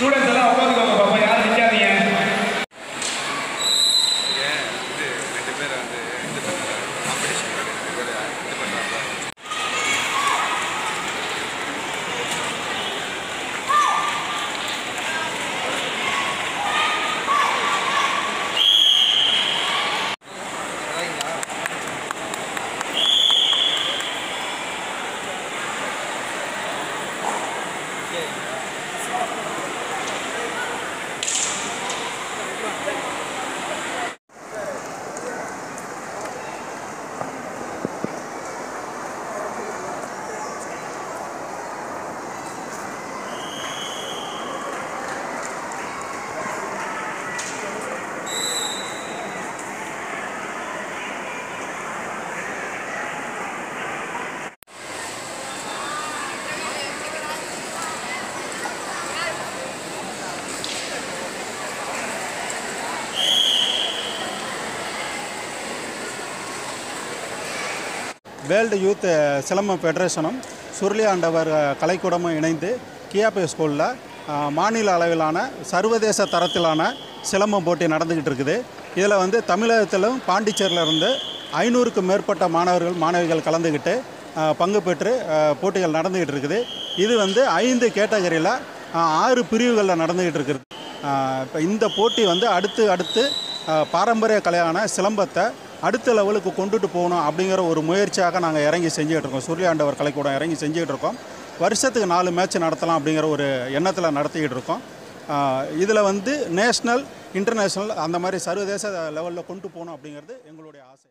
Students world youth silambam ஃபெடரேஷனும் சுருளி ஆண்டவர் கலைக்கூடமும் இணைந்து கியாபே ஸ்கூலில் மாநில அளவிலான சர்வதேச தரத்திலான சிலம்பம் போட்டி நடந்துக்கிட்டு இருக்குது. இதில் வந்து தமிழகத்திலும் பாண்டிச்சேரியில் இருந்து ஐநூறுக்கும் மேற்பட்ட மாணவர்கள் மாணவிகள் கலந்துக்கிட்டு பங்கு பெற்று போட்டிகள் நடந்துக்கிட்டு இருக்குது. இது வந்து ஐந்து கேட்டகரியில் ஆறு பிரிவுகளில் நடந்துக்கிட்டு இருக்குது. இப்போ இந்த போட்டி வந்து அடுத்து அடுத்து பாரம்பரிய கலையான சிலம்பத்தை அடுத்த லெவலுக்கு கொண்டுட்டு போகணும் அப்படிங்கிற ஒரு முயற்சியாக நாங்கள் இறங்கி செஞ்சுக்கிட்டு இருக்கோம். சூர்யாண்டவர் கலைக்கூடம் இறங்கி செஞ்சுக்கிட்டு இருக்கோம். வருஷத்துக்கு நாலு மேட்ச் நடத்தலாம் அப்படிங்கிற ஒரு எண்ணத்தில் நடத்திக்கிட்டு இருக்கோம். இதில் வந்து நேஷ்னல் இன்டர்நேஷ்னல் அந்த மாதிரி சர்வதேச லெவலில் கொண்டு போகணும் அப்படிங்கிறது எங்களுடைய ஆசை.